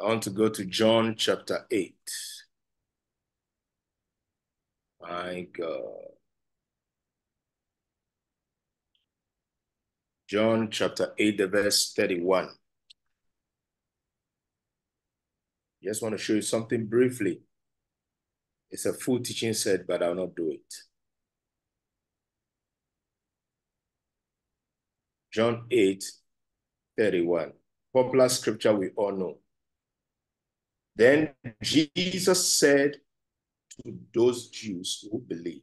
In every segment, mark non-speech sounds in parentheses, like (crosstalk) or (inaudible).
I want to go to John chapter 8. My God. John chapter 8, the verse 31. Just want to show you something briefly. It's a full teaching set, but I'll not do it. John 8, 31. Popular scripture we all know. Then Jesus said to those Jews who believed.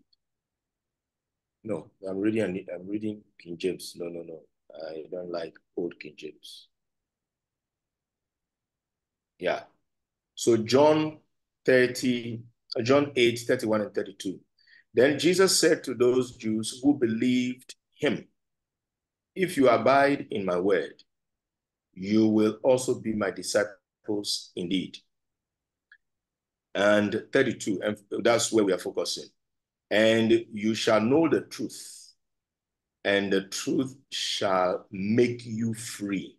No, I'm reading I'm reading King James. No, no, no. I don't like old King James. Yeah. So John 30, uh, John 8, 31 and 32. Then Jesus said to those Jews who believed him, If you abide in my word, you will also be my disciples indeed. And 32, and that's where we are focusing. And you shall know the truth, and the truth shall make you free.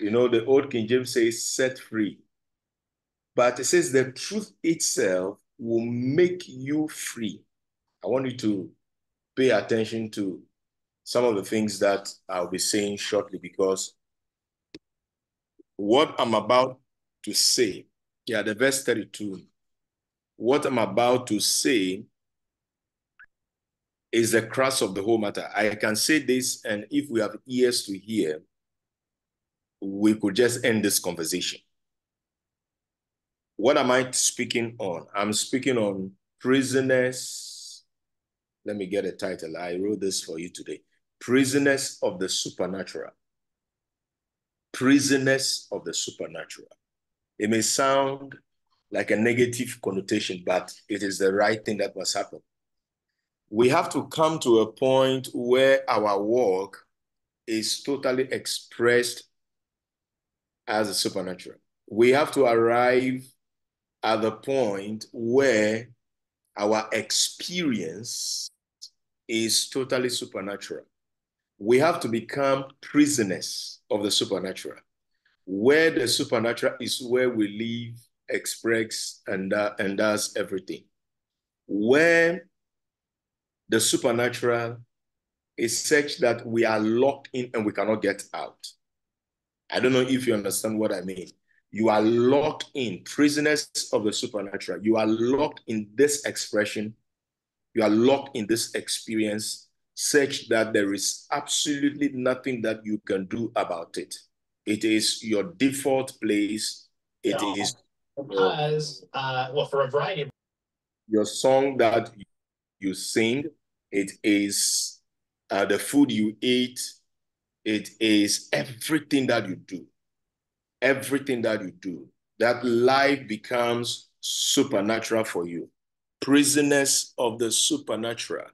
You know, the old King James says set free. But it says the truth itself will make you free. I want you to pay attention to some of the things that I'll be saying shortly because what I'm about to say, yeah, the verse 32, what I'm about to say is the crux of the whole matter. I can say this, and if we have ears to hear, we could just end this conversation. What am I speaking on? I'm speaking on prisoners. Let me get a title. I wrote this for you today. Prisoners of the supernatural. Prisoners of the supernatural. It may sound like a negative connotation, but it is the right thing that must happen. We have to come to a point where our work is totally expressed as a supernatural. We have to arrive at the point where our experience is totally supernatural. We have to become prisoners of the supernatural. Where the supernatural is where we live, express, and, uh, and does everything. Where the supernatural is such that we are locked in and we cannot get out. I don't know if you understand what I mean. You are locked in, prisoners of the supernatural. You are locked in this expression. You are locked in this experience, such that there is absolutely nothing that you can do about it. It is your default place. It No. is Because, uh, well, for a variety of your song that you sing. It is uh, the food you eat. It is everything that you do. Everything that you do. That life becomes supernatural for you. Prisoners of the supernatural.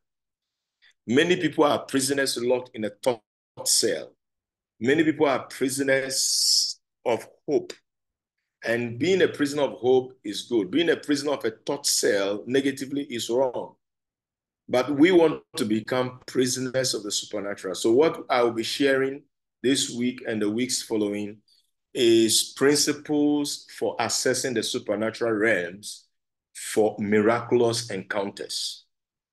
Many people are prisoners locked in a thought cell. Many people are prisoners of hope. And being a prisoner of hope is good. Being a prisoner of a thought cell negatively is wrong. But we want to become prisoners of the supernatural. So, what I will be sharing this week and the weeks following is principles for assessing the supernatural realms for miraculous encounters.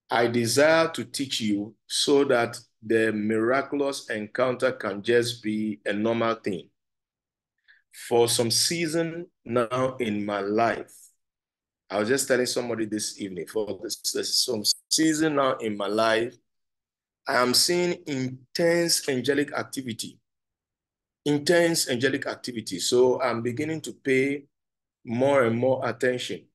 I desire to teach you so that the miraculous encounter can just be a normal thing for some season now in my life, I was just telling somebody this evening, for this, this some season now in my life, I am seeing intense angelic activity. Intense angelic activity. So I'm beginning to pay more and more attention.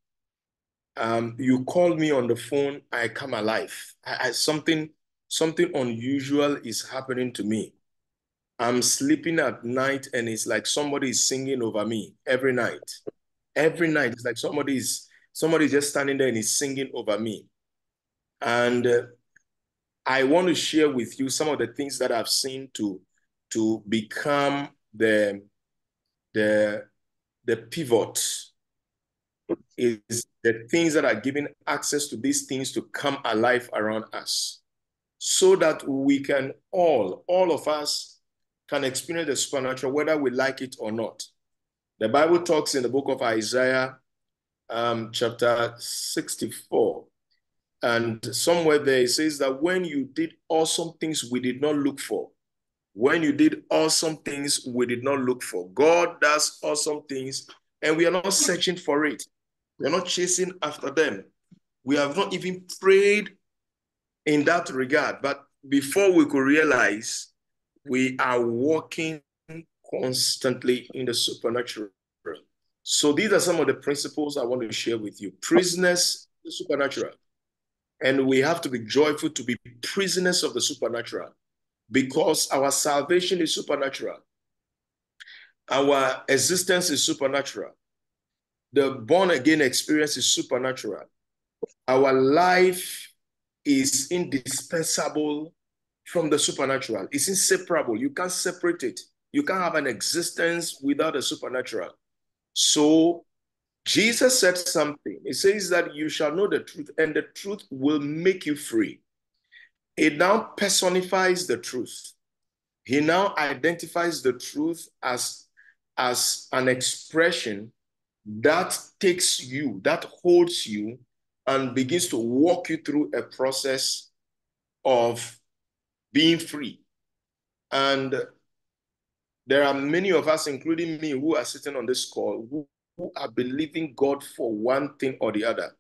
Um, you call me on the phone, I come alive. I, I, something, something unusual is happening to me. I'm sleeping at night and it's like somebody is singing over me every night. Every night, it's like somebody is somebody is just standing there and is singing over me. And uh, I want to share with you some of the things that I've seen to to become the the the pivot is the things that are giving access to these things to come alive around us so that we can all all of us can experience the supernatural whether we like it or not. The Bible talks in the book of Isaiah, um, chapter 64, and somewhere there it says that when you did awesome things we did not look for, when you did awesome things we did not look for, God does awesome things and we are not searching for it. We are not chasing after them. We have not even prayed in that regard. But before we could realize, we are walking constantly in the supernatural. So these are some of the principles I want to share with you. Prisoners, the supernatural. And we have to be joyful to be prisoners of the supernatural because our salvation is supernatural. Our existence is supernatural. The born again experience is supernatural. Our life is indispensable from the supernatural. It's inseparable. You can't separate it. You can't have an existence without the supernatural. So Jesus said something. He says that you shall know the truth, and the truth will make you free. It now personifies the truth. He now identifies the truth as, as an expression that takes you, that holds you, and begins to walk you through a process of being free. And there are many of us, including me, who are sitting on this call, who, who are believing God for one thing or the other.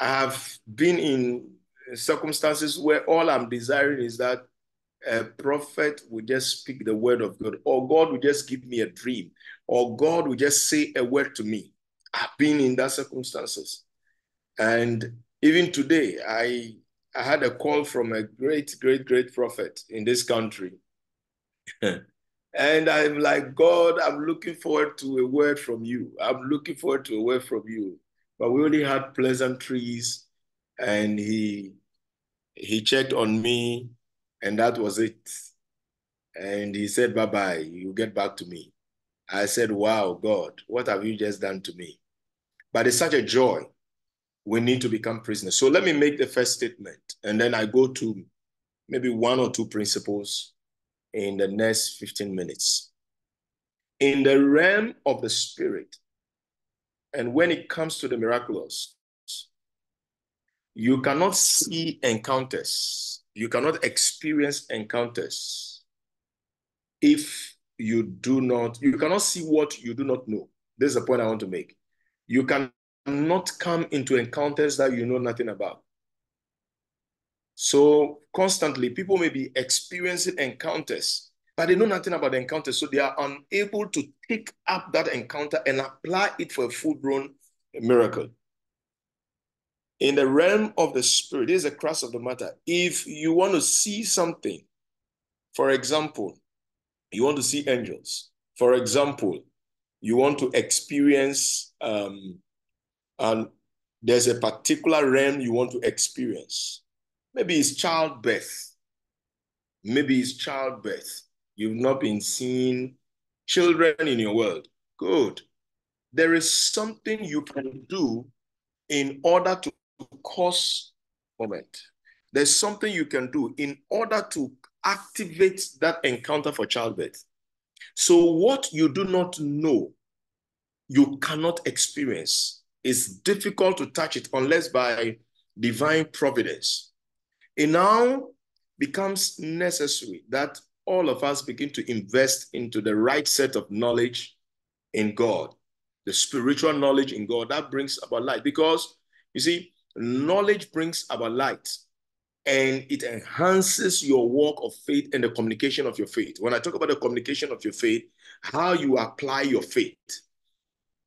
I have been in circumstances where all I'm desiring is that a prophet would just speak the word of God, or God would just give me a dream, or God would just say a word to me. I've been in that circumstances. And even today, I I had a call from a great, great, great prophet in this country. (laughs) and I'm like, God, I'm looking forward to a word from you. I'm looking forward to a word from you. But we only had pleasantries, and he he checked on me, and that was it. And he said, Bye bye, you get back to me. I said, Wow, God, what have you just done to me? But it's such a joy. We need to become prisoners. So let me make the first statement, and then I go to maybe one or two principles in the next 15 minutes. In the realm of the spirit, and when it comes to the miraculous, you cannot see encounters, you cannot experience encounters if you do not, you cannot see what you do not know. This is the point I want to make. You cannot come into encounters that you know nothing about. So constantly, people may be experiencing encounters, but they know nothing about the encounter. So they are unable to pick up that encounter and apply it for a full-grown miracle. In the realm of the spirit, this is the crux of the matter. If you want to see something, for example, you want to see angels. For example, you want to experience, um, and there's a particular realm you want to experience. Maybe it's childbirth. Maybe it's childbirth. You've not been seeing children in your world. Good. There is something you can do in order to cause moment. There's something you can do in order to activate that encounter for childbirth. So, what you do not know, you cannot experience. It's difficult to touch it unless by divine providence. It now becomes necessary that all of us begin to invest into the right set of knowledge in God, the spiritual knowledge in God that brings about light. Because you see, knowledge brings about light and it enhances your walk of faith and the communication of your faith. When I talk about the communication of your faith, how you apply your faith,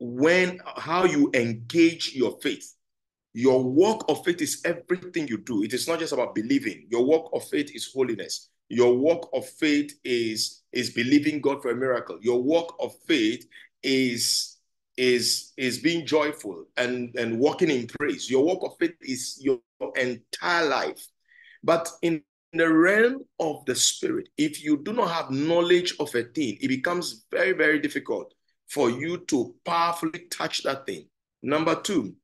when how you engage your faith. Your work of faith is everything you do. It is not just about believing. Your work of faith is holiness. Your work of faith is is believing God for a miracle. Your work of faith is is is being joyful and and walking in praise. Your work of faith is your entire life. But in the realm of the spirit, if you do not have knowledge of a thing, it becomes very, very difficult for you to powerfully touch that thing. Number two,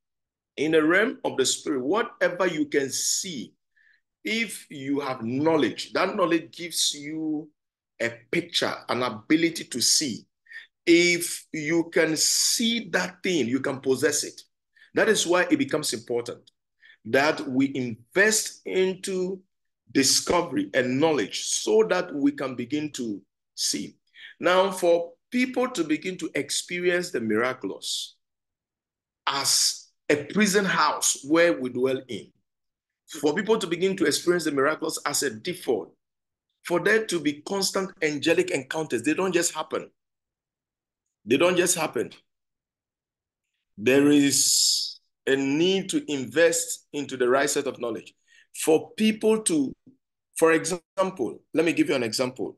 in the realm of the spirit, whatever you can see, if you have knowledge, that knowledge gives you a picture, an ability to see. if you can see that thing, you can possess it. That is why it becomes important that we invest into discovery and knowledge so that we can begin to see. Now, for people to begin to experience the miraculous as a prison house where we dwell in, for people to begin to experience the miraculous as a default, for there to be constant angelic encounters, they don't just happen. They don't just happen. There is a need to invest into the right set of knowledge. For people to, for example, let me give you an example.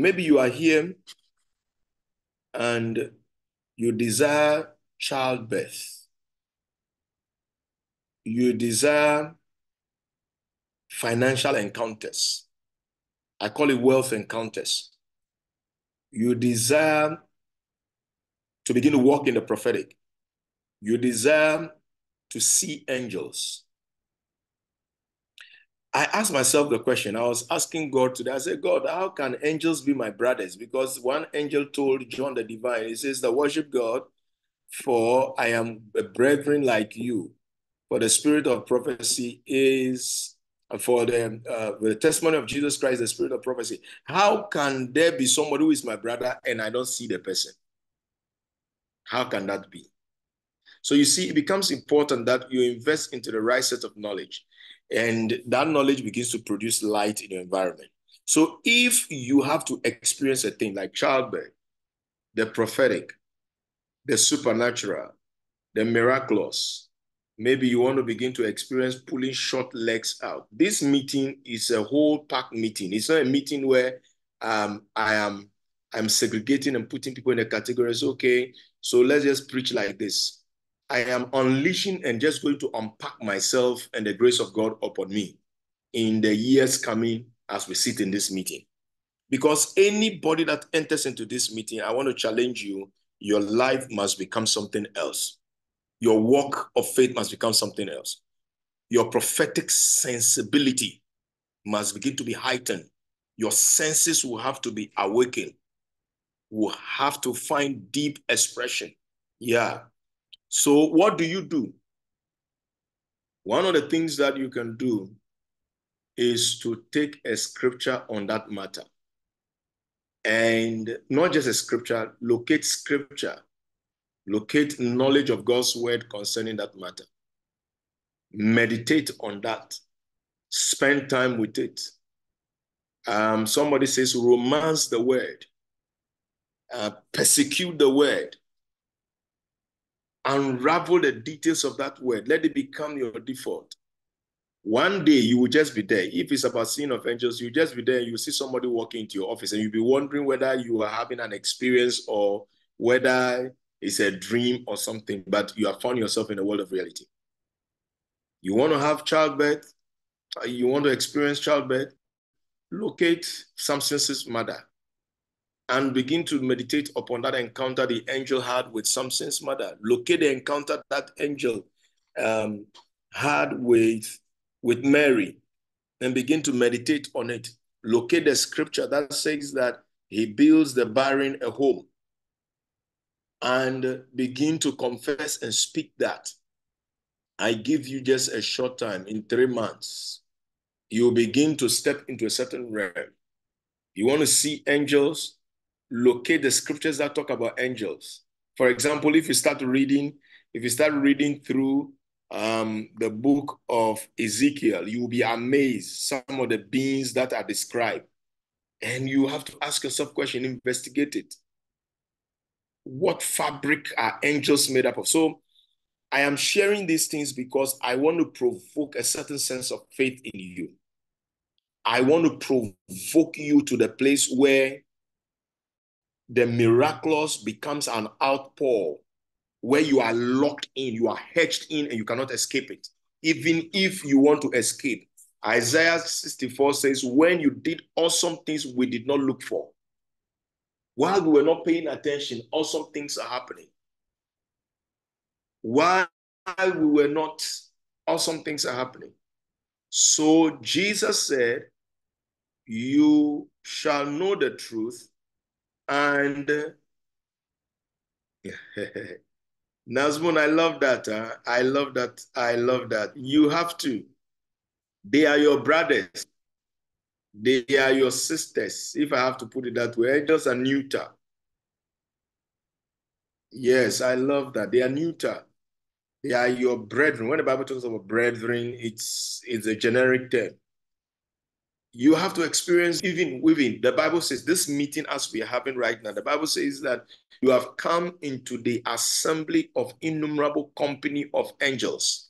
Maybe you are here and you desire childbirth. You desire financial encounters. I call it wealth encounters. You desire to begin to walk in the prophetic. You desire to see angels. I asked myself the question. I was asking God today. I said, God, how can angels be my brothers? Because one angel told John the Divine, he says, the worship God, for I am a brethren like you. For the spirit of prophecy is for the, uh, the testimony of Jesus Christ, the spirit of prophecy. How can there be somebody who is my brother and I don't see the person? How can that be? So you see, it becomes important that you invest into the right set of knowledge, and that knowledge begins to produce light in your environment. So if you have to experience a thing like childbirth, the prophetic, the supernatural, the miraculous, maybe you want to begin to experience pulling short legs out. This meeting is a whole pack meeting. It's not a meeting where um, I am I'm segregating and putting people in the categories. Okay, so let's just preach like this. I am unleashing and just going to unpack myself and the grace of God upon me in the years coming as we sit in this meeting. Because anybody that enters into this meeting, I want to challenge you, your life must become something else. Your walk of faith must become something else. Your prophetic sensibility must begin to be heightened. Your senses will have to be awakened. Will have to find deep expression. Yeah. So, what do you do? One of the things that you can do is to take a scripture on that matter. And not just a scripture, locate scripture locate knowledge of God's word concerning that matter. Meditate on that. Spend time with it. Um, somebody says, romance the word, uh, persecute the word, unravel the details of that word. Let it become your default. One day you will just be there. If it's about seeing of angels, you just be there. You see somebody walking into your office, and you'll be wondering whether you are having an experience or whether it's a dream or something, but you have found yourself in a world of reality. You want to have childbirth, you want to experience childbirth, locate Samson's mother and begin to meditate upon that encounter the angel had with Samson's mother. Locate the encounter that angel um, had with, with Mary and begin to meditate on it. Locate the scripture that says that he builds the barren a home and begin to confess and speak that. I give you just a short time, in three months, you begin to step into a certain realm. You want to see angels, locate the scriptures that talk about angels. For example, if you start reading, if you start reading through um, the book of Ezekiel, you will be amazed some of the beings that are described. And you have to ask yourself question, investigate it what fabric are angels made up of? So I am sharing these things because I want to provoke a certain sense of faith in you. I want to provoke you to the place where the miraculous becomes an outpour, where you are locked in, you are hedged in, and you cannot escape it. Even if you want to escape, Isaiah 64 says, When you did awesome things we did not look for, while we were not paying attention, awesome things are happening. While we were not, awesome things are happening. So Jesus said, You shall know the truth, And (laughs) Nazmun, I love that. Huh? I love that. I love that. You have to. They are your brothers. They are your sisters, if I have to put it that way. Angels are neuter. Yes, I love that. They are neuter. They are your brethren. When the Bible talks about brethren, it's it's a generic term. You have to experience even within the Bible says this meeting as we are having right now. The Bible says that you have come into the assembly of innumerable company of angels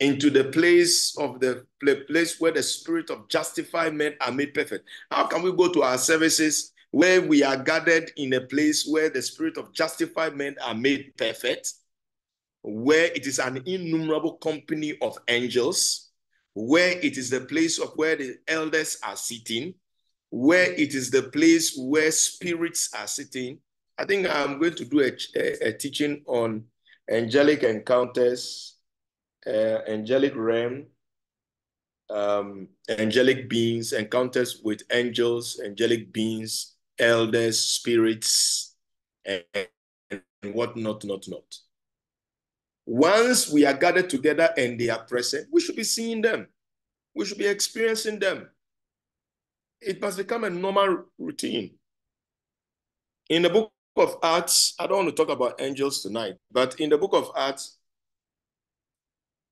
into the place of the place where the spirit of justified men are made perfect. How can we go to our services where we are gathered in a place where the spirit of justified men are made perfect, where it is an innumerable company of angels, where it is the place of where the elders are sitting, where it is the place where spirits are sitting. I think I'm going to do a, a, a teaching on angelic encounters uh, angelic realm, um, angelic beings, encounters with angels, angelic beings, elders, spirits, and, and what not, not, not. Once we are gathered together and they are present, we should be seeing them. We should be experiencing them. It must become a normal routine. In the book of Acts, I don't want to talk about angels tonight, but in the book of Acts,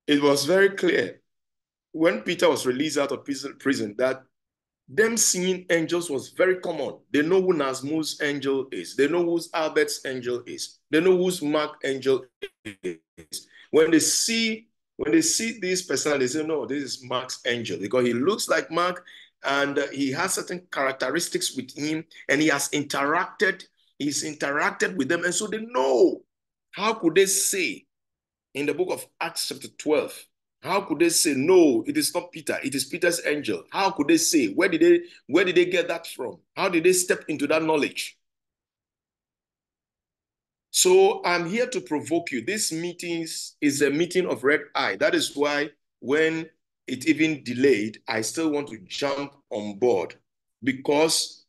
it was very clear when Peter was released out of prison that them seeing angels was very common. They know who Nazmun's angel is. They know who's Albert's angel is. They know who's Mark angel is. When they see when they see this person, they say, "No, this is Mark's angel because he looks like Mark and uh, he has certain characteristics with him, and he has interacted. He's interacted with them, and so they know. How could they say in the book of Acts, chapter 12. How could they say no? It is not Peter. It is Peter's angel. How could they say? Where did they where did they get that from? How did they step into that knowledge? So I'm here to provoke you. This meeting is a meeting of red eye. That is why when it even delayed, I still want to jump on board because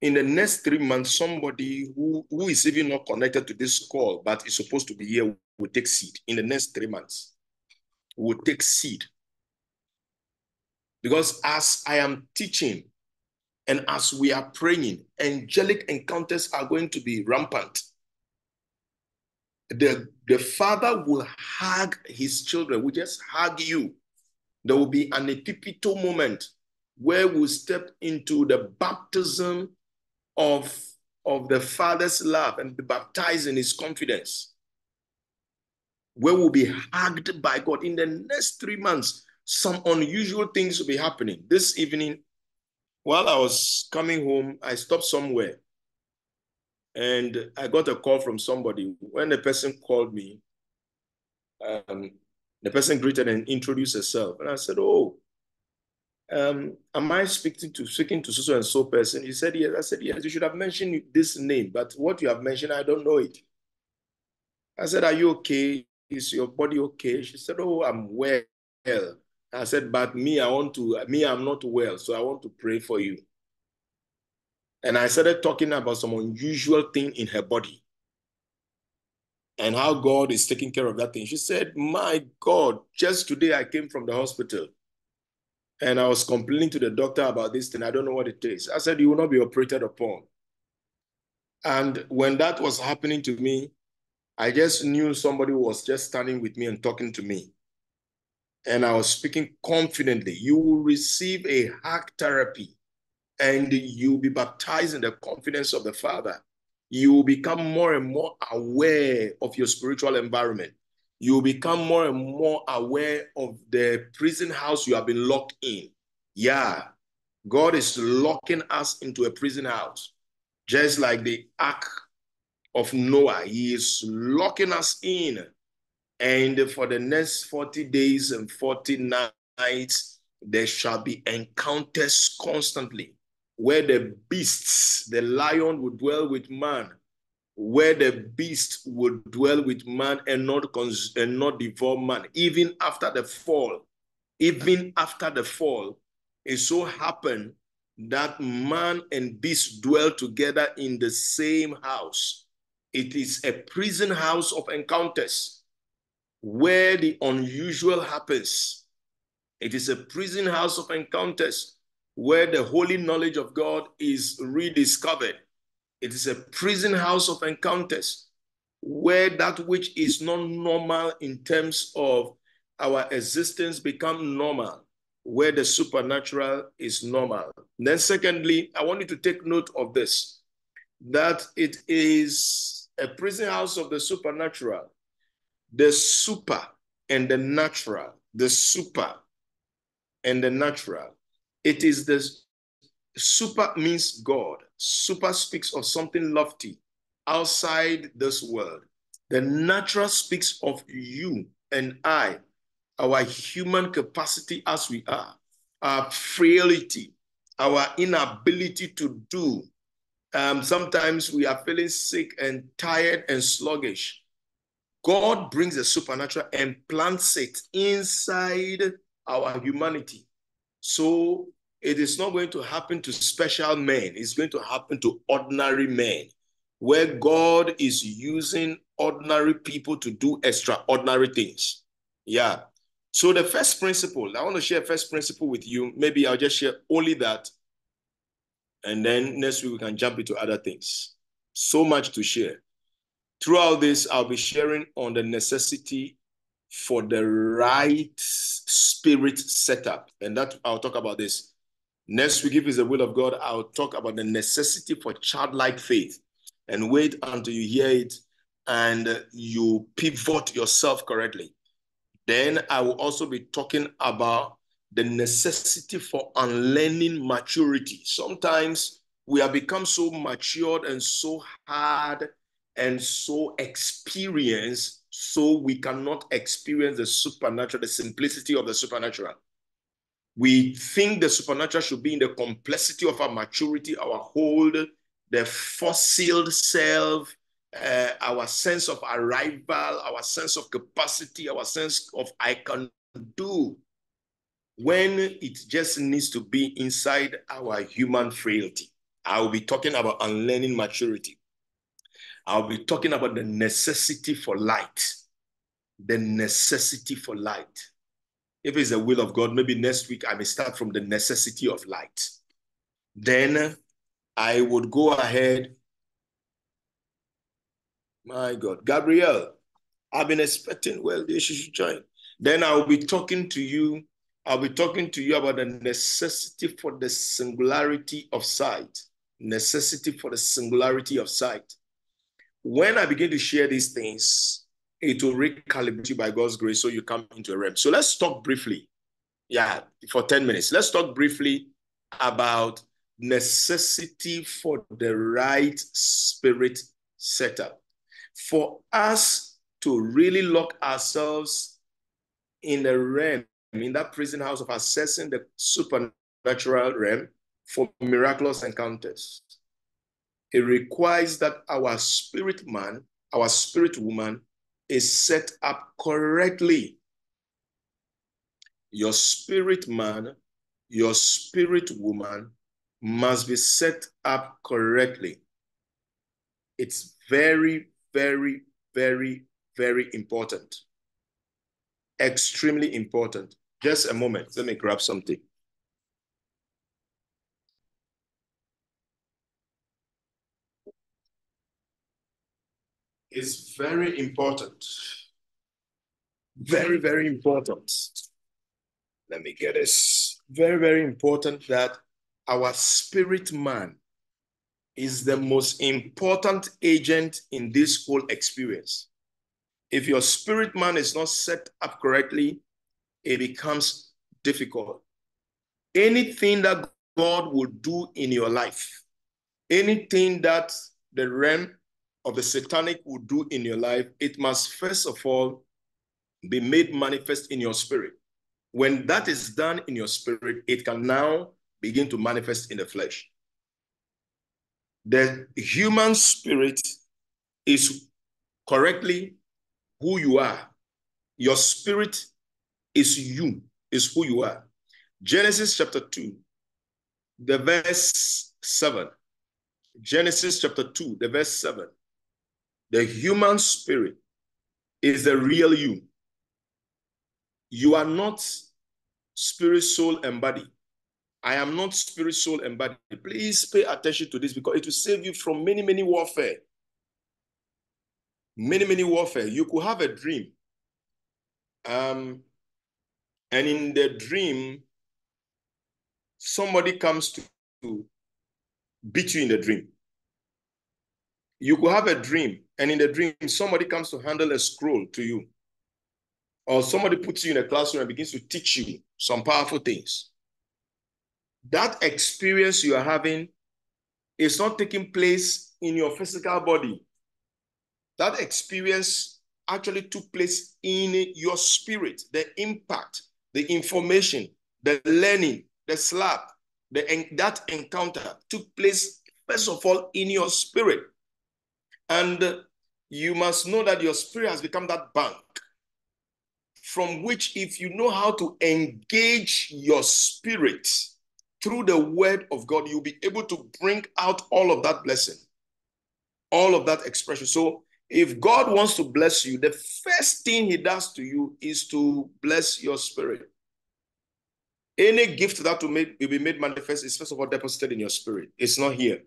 in the next three months, somebody who, who is even not connected to this call but is supposed to be here will take seat in the next three months. Will take seed. Because as I am teaching and as we are praying, angelic encounters are going to be rampant. The, the father will hug his children, will just hug you. There will be an epipital moment where we step into the baptism of, of the father's love and be baptized in his confidence where we'll be hugged by God in the next three months. Some unusual things will be happening. This evening, while I was coming home, I stopped somewhere and I got a call from somebody. When the person called me, um, the person greeted and introduced herself. And I said, Oh, um, am I speaking to speaking to so and so person? He said, Yes. I said, Yes, you should have mentioned this name, but what you have mentioned, I don't know it. I said, Are you okay? Is your body okay? She said, oh, I'm well. I said, but me, I want to, me, I'm not well, so I want to pray for you. And I started talking about some unusual thing in her body and how God is taking care of that thing. She said, my God, just today I came from the hospital and I was complaining to the doctor about this thing. I don't know what it is. I said, you will not be operated upon. And when that was happening to me, I just knew somebody was just standing with me and talking to me. And I was speaking confidently. You will receive a hack therapy and you'll be baptized in the confidence of the Father. You will become more and more aware of your spiritual environment. You will become more and more aware of the prison house you have been locked in. Yeah, God is locking us into a prison house, just like the ark of Noah. He is locking us in. And for the next 40 days and 40 nights, there shall be encounters constantly where the beasts, the lion will dwell with man, where the beast would dwell with man and not, and not devour man, even after the fall. Even after the fall, it so happened that man and beast dwell together in the same house. It is a prison house of encounters where the unusual happens. It is a prison house of encounters where the holy knowledge of God is rediscovered. It is a prison house of encounters where that which is not normal in terms of our existence become normal, where the supernatural is normal. then secondly, I want you to take note of this, that it is a prison house of the supernatural, the super and the natural, the super and the natural. It is the super means God. Super speaks of something lofty outside this world. The natural speaks of you and I, our human capacity as we are, our frailty, our inability to do. Um, sometimes we are feeling sick and tired and sluggish. God brings the supernatural and plants it inside our humanity. So it is not going to happen to special men, it's going to happen to ordinary men, where God is using ordinary people to do extraordinary things. Yeah. So the first principle, I want to share first principle with you. Maybe I'll just share only that. And then next week we can jump into other things. So much to share. Throughout this, I'll be sharing on the necessity for the right spirit setup. And that I'll talk about this. Next week, if it's the will of God, I'll talk about the necessity for childlike faith. And wait until you hear it and you pivot yourself correctly. Then I will also be talking about the necessity for unlearning maturity. Sometimes we have become so matured and so hard and so experienced, so we cannot experience the supernatural, the simplicity of the supernatural. We think the supernatural should be in the complexity of our maturity, our hold, the fossiled self, uh, our sense of arrival, our sense of capacity, our sense of I can do, when it just needs to be inside our human frailty. I will be talking about unlearning maturity. I'll be talking about the necessity for light. The necessity for light. If it's the will of God, maybe next week I may start from the necessity of light. Then I would go ahead. My God, Gabriel, I've been expecting, well, you should join. Then I'll be talking to you. I'll be talking to you about the necessity for the singularity of sight. Necessity for the singularity of sight. When I begin to share these things, it will recalibrate you by God's grace so you come into a realm. So let's talk briefly. Yeah, for 10 minutes. Let's talk briefly about necessity for the right spirit setup. For us to really lock ourselves in the realm, in that prison house of assessing the supernatural realm for miraculous encounters. It requires that our spirit man, our spirit woman, is set up correctly. Your spirit man, your spirit woman must be set up correctly. It's very, very, very, very important. Extremely important. Just a moment. Let me grab something. It's very important. Very, very important. Let me get this. Very, very important that our spirit man is the most important agent in this whole experience. If your spirit man is not set up correctly, it becomes difficult. Anything that God will do in your life, anything that the realm of the satanic will do in your life, it must first of all be made manifest in your spirit. When that is done in your spirit, it can now begin to manifest in the flesh. The human spirit is correctly who you are. Your spirit is you, is who you are. Genesis chapter 2, the verse 7. Genesis chapter 2, the verse 7. The human spirit is the real you. You are not spirit, soul, and body. I am not spirit, soul, and body. Please pay attention to this because it will save you from many, many warfare. Many, many warfare. You could have a dream. Um, and in the dream, somebody comes to, to beat you in the dream. You could have a dream, and in the dream, somebody comes to handle a scroll to you. Or somebody puts you in a classroom and begins to teach you some powerful things that experience you are having is not taking place in your physical body. That experience actually took place in your spirit. The impact, the information, the learning, the slap, the, that encounter took place, first of all, in your spirit. And you must know that your spirit has become that bank from which, if you know how to engage your spirit, through the word of God, you'll be able to bring out all of that blessing, all of that expression. So, if God wants to bless you, the first thing He does to you is to bless your spirit. Any gift that will, make, will be made manifest is first of all deposited in your spirit. It's not here.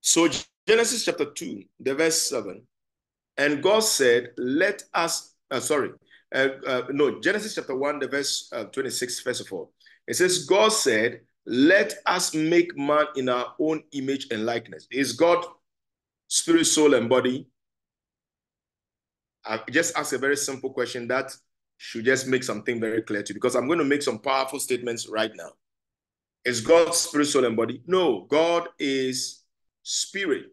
So, Genesis chapter 2, the verse 7, and God said, Let us, uh, sorry, uh, uh, no, Genesis chapter 1, the verse uh, 26, first of all. It says, God said, Let us make man in our own image and likeness. Is God spirit, soul, and body? I just ask a very simple question that should just make something very clear to you because I'm going to make some powerful statements right now. Is God spirit, soul, and body? No, God is spirit.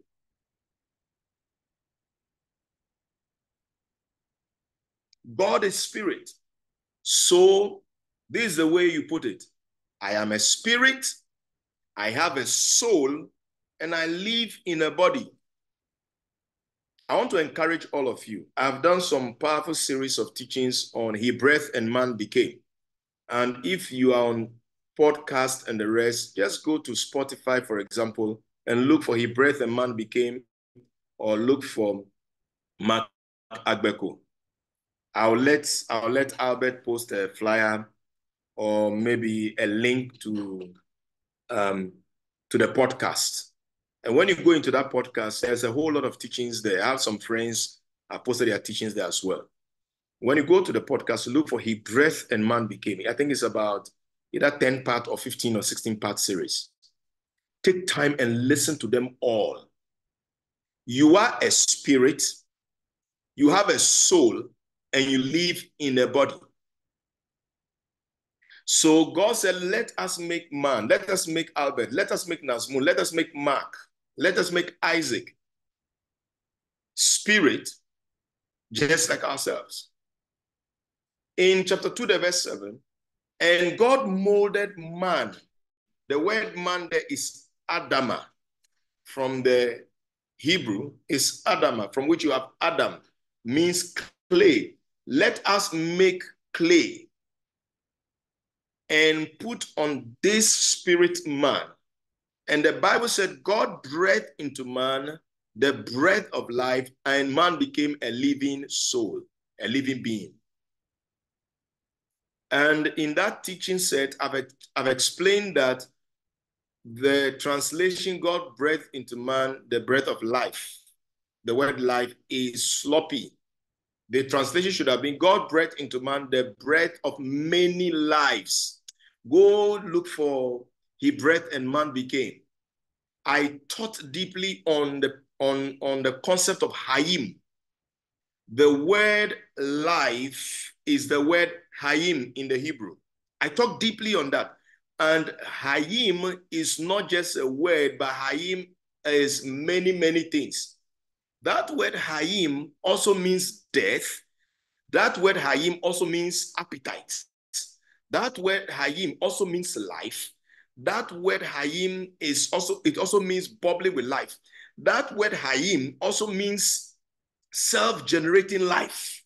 God is spirit. So this is the way you put it. I am a spirit, I have a soul, and I live in a body. I want to encourage all of you. I've done some powerful series of teachings on He breath and man became. And if you are on podcast and the rest, just go to Spotify, for example, and look for He breath and man became, or look for Mark Agbeko. I'll let I'll let Albert post a flyer or maybe a link to um, to the podcast. And when you go into that podcast, there's a whole lot of teachings there. I have some friends have posted their teachings there as well. When you go to the podcast, look for He Breath and Man Became. I think it's about either 10 part or 15 or 16 part series. Take time and listen to them all. You are a spirit, you have a soul, and you live in a body. So God said, Let us make man, let us make Albert, let us make Nazmun, let us make Mark, let us make Isaac. Spirit, just like ourselves. In chapter 2, the verse 7, and God molded man. The word man there is Adama. From the Hebrew is Adama, from which you have Adam, means clay. Let us make clay and put on this spirit man. And the Bible said God breathed into man the breath of life, and man became a living soul, a living being. And in that teaching set, I've, I've explained that the translation God breathed into man the breath of life, the word life is sloppy. The translation should have been God breathed into man the breath of many lives. Go look for he breathed and man became. I thought deeply on the on, on the concept of Hayim. The word life is the word Hayim in the Hebrew. I talked deeply on that. And Hayim is not just a word, but Hayim is many, many things. That word Hayim also means death. That word Hayim also means appetite. That word hayim also means life. That word hayim is also, it also means bubbling with life. That word hayim also means self-generating life.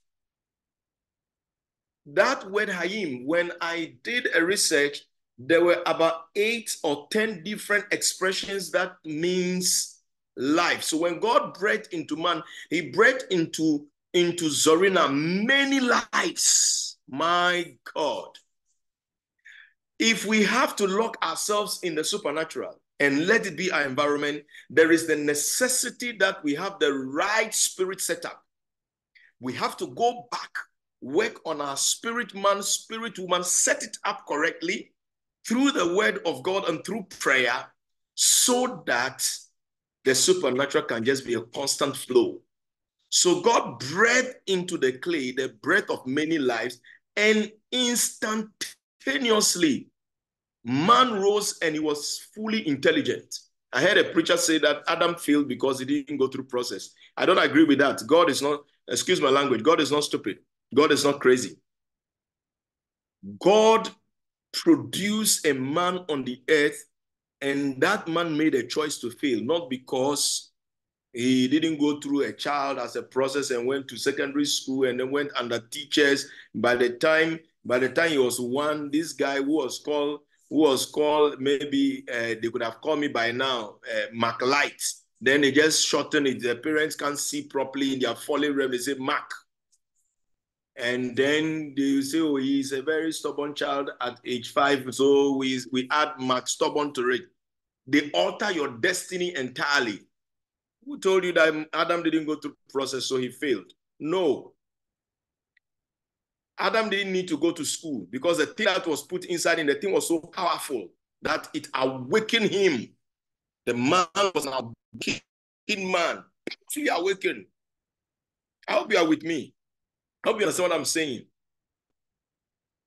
That word hayim, when I did a research, there were about eight or 10 different expressions that means life. So when God breathed into man, he breathed into, into Zorina many lives. My God. If we have to lock ourselves in the supernatural and let it be our environment, there is the necessity that we have the right spirit setup. We have to go back, work on our spirit man, spirit woman, set it up correctly through the word of God and through prayer so that the supernatural can just be a constant flow. So God breathed into the clay the breath of many lives, and instantaneously, man rose and he was fully intelligent. I heard a preacher say that Adam failed because he didn't go through process. I don't agree with that. God is not, excuse my language, God is not stupid. God is not crazy. God produced a man on the earth and that man made a choice to fail, not because he didn't go through a child as a process and went to secondary school and then went under teachers. By the time, by the time he was one, this guy who was called, who was called, maybe uh, they could have called me by now, uh, Mac Light. Then they just shorten it. The parents can't see properly in their falling realm. They say Mac. And then they say, oh, he's a very stubborn child at age five. So we, we add Mac stubborn to it. They alter your destiny entirely. Who told you that Adam didn't go through process, so he failed? No. Adam didn't need to go to school because the thing that was put inside him, the thing was so powerful that it awakened him. The man was an awakened man, actually awakened. I hope you are with me. I hope you understand what I'm saying.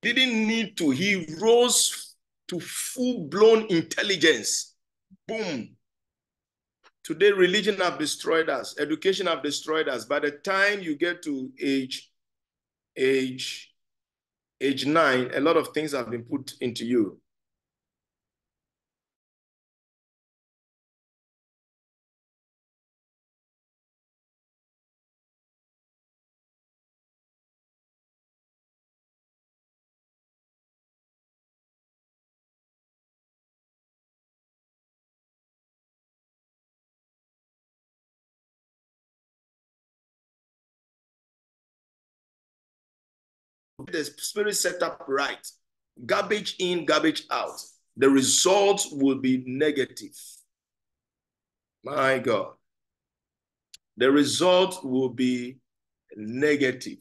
Didn't need to. He rose to full-blown intelligence. Boom. Today, religion have destroyed us. Education have destroyed us. By the time you get to age, age, age nine, a lot of things have been put into you. The spirit set up right, garbage in, garbage out, the result will be negative. My God. The result will be negative.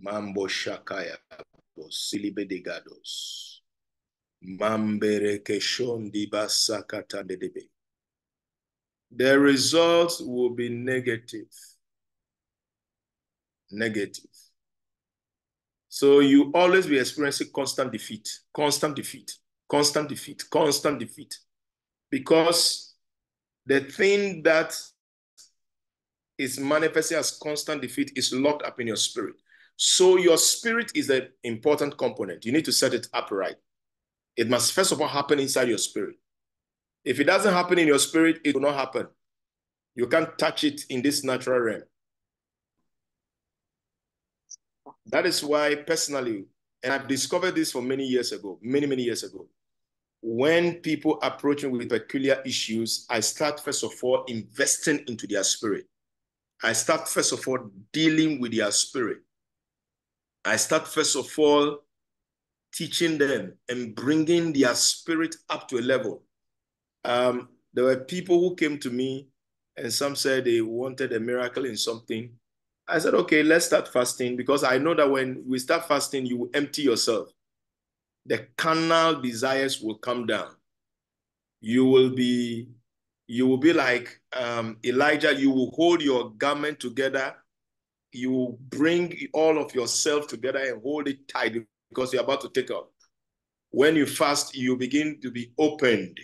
Mambo Shakaya, Silibedegados. Mambere Keshondi Basakata Dedebe. The result will be negative negative. So you always be experiencing constant defeat, constant defeat, constant defeat, constant defeat. Because the thing that is manifesting as constant defeat is locked up in your spirit. So your spirit is an important component. You need to set it up right. It must first of all happen inside your spirit. If it doesn't happen in your spirit, it will not happen. You can't touch it in this natural realm. That is why personally, and I've discovered this for many years ago, many, many years ago. When people approach me with peculiar issues, I start first of all investing into their spirit. I start first of all dealing with their spirit. I start first of all teaching them and bringing their spirit up to a level. Um, there were people who came to me and some said they wanted a miracle in something. I said, okay, let's start fasting because I know that when we start fasting, you will empty yourself. The carnal desires will come down. You will be, you will be like um, Elijah. You will hold your garment together. You will bring all of yourself together and hold it tight because you're about to take off. When you fast, you begin to be opened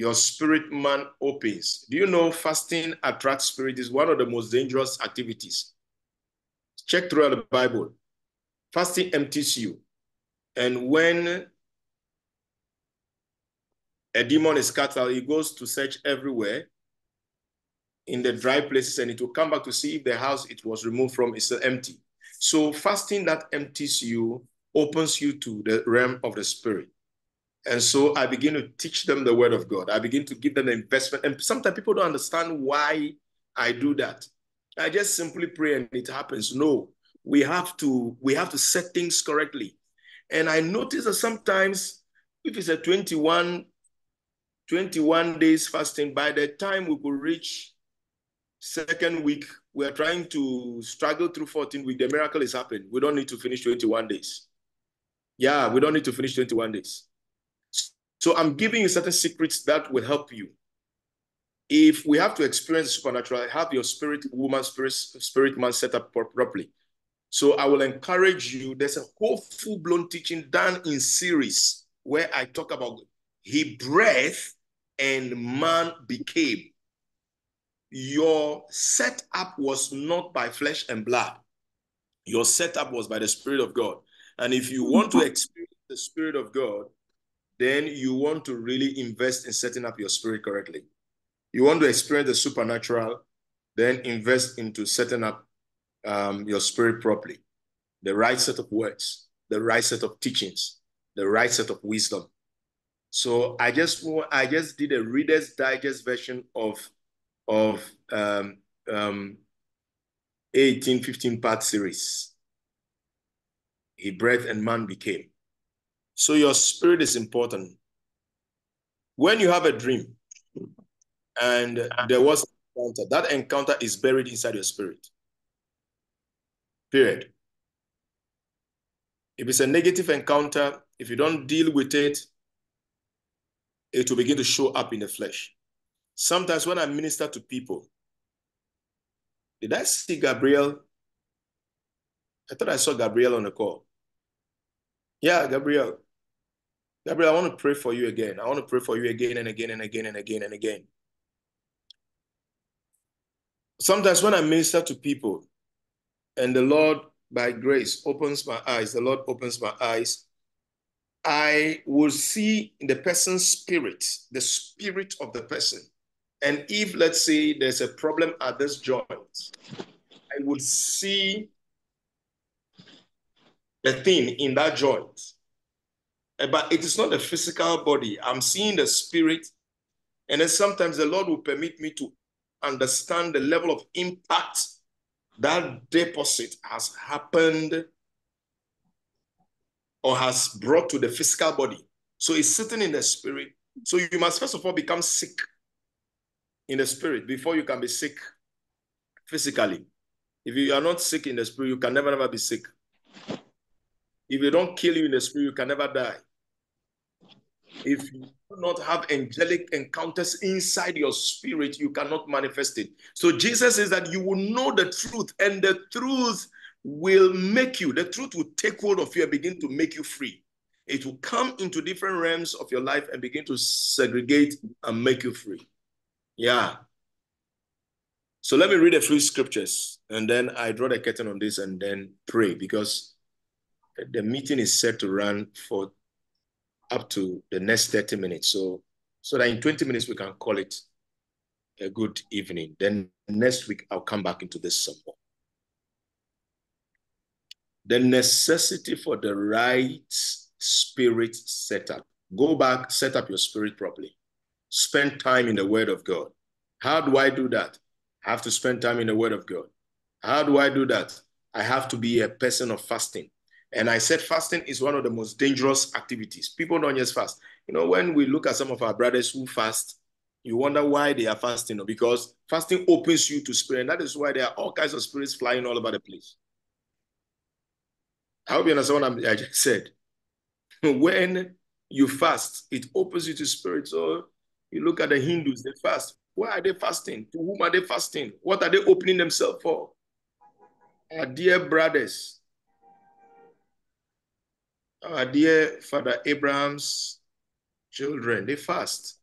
your spirit man opens. Do you know fasting attracts spirit is one of the most dangerous activities? Check throughout the Bible. Fasting empties you. And when a demon is scattered, he goes to search everywhere in the dry places and it will come back to see if the house it was removed from is still empty. So fasting that empties you opens you to the realm of the spirit. And so I begin to teach them the word of God. I begin to give them the investment. And sometimes people don't understand why I do that. I just simply pray and it happens. No, we have to we have to set things correctly. And I notice that sometimes if it's a 21 21 days fasting, by the time we could reach second week, we're trying to struggle through 14 week. The miracle is happening. We don't need to finish 21 days. Yeah, we don't need to finish 21 days. So I'm giving you certain secrets that will help you. If we have to experience supernatural, have your spirit woman, spirit, spirit man set up properly. So I will encourage you. There's a whole full-blown teaching done in series where I talk about he breathed and man became. Your setup was not by flesh and blood. Your setup was by the Spirit of God. And if you want to experience the Spirit of God, then you want to really invest in setting up your spirit correctly. You want to experience the supernatural, then invest into setting up um, your spirit properly. The right set of words, the right set of teachings, the right set of wisdom. So I just I just did a Reader's Digest version of of um, um, 18, 15 part series. He breathed and man became. So your spirit is important. When you have a dream and there was an encounter, that encounter is buried inside your spirit. Period. If it's a negative encounter, if you don't deal with it, it will begin to show up in the flesh. Sometimes when I minister to people, did I see Gabriel? I thought I saw Gabriel on the call. Yeah, Gabriel. Gabriel, I want to pray for you again. I want to pray for you again and again and again and again and again. Sometimes when I minister to people and the Lord, by grace, opens my eyes, the Lord opens my eyes, I will see the person's spirit, the spirit of the person. And if, let's say, there's a problem at this joint, I would see the thing in that joint Eh, but it is not the physical body. I'm seeing the spirit. And then sometimes the Lord will permit me to understand the level of impact that deposit has happened or has brought to the physical body. So it's sitting in the spirit. So you must first of all become sick in the spirit before you can be sick physically. If you are not sick in the spirit, you can never, never be sick. If you don't kill you in the spirit, you can never die if you do not have angelic encounters inside your spirit, you cannot manifest it. So Jesus says that you will know the truth, and the truth will make you, the truth will take hold of you and begin to make you free. It will come into different realms of your life and begin to segregate and make you free. Yeah. So let me read a few scriptures and then I draw the curtain on this and then pray because the meeting is set to run for up to the next 30 minutes. So, so that in 20 minutes we can call it a good evening. Then next week I'll come back into this some more. The necessity for the right spirit setup. Go back, set up your spirit properly. Spend time in the word of God. How do I do that? I have to spend time in the word of God. How do I do that? I have to be a person of fasting. And I said fasting is one of the most dangerous activities. People don't just fast. You know, when we look at some of our brothers who fast, you wonder why they are fasting, because fasting opens you to spirit. And that is why there are all kinds of spirits flying all over the place. I hope you understand what I just said. (laughs) when you fast, it opens you to spirit. So you look at the Hindus, they fast. Why are they fasting? To whom are they fasting? What are they opening themselves for? Our dear brothers, our dear Father Abraham's children, they fast.